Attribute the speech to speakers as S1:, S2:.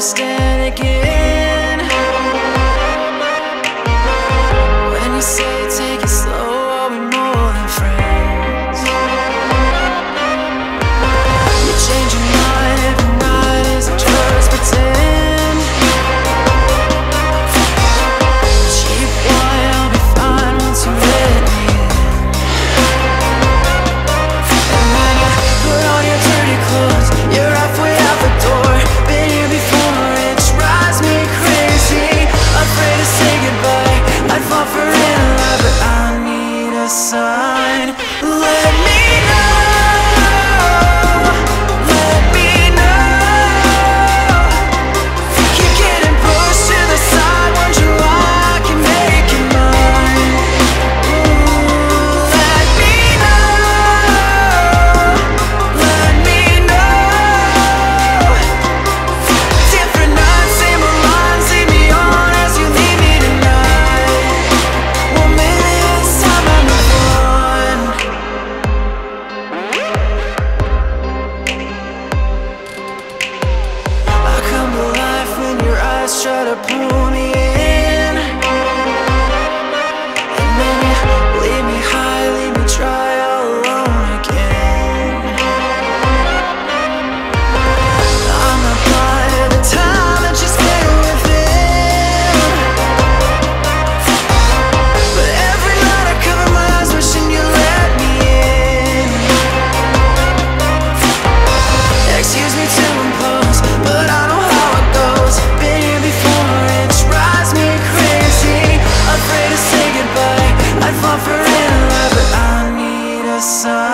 S1: understand again I offering love, but I need a sign.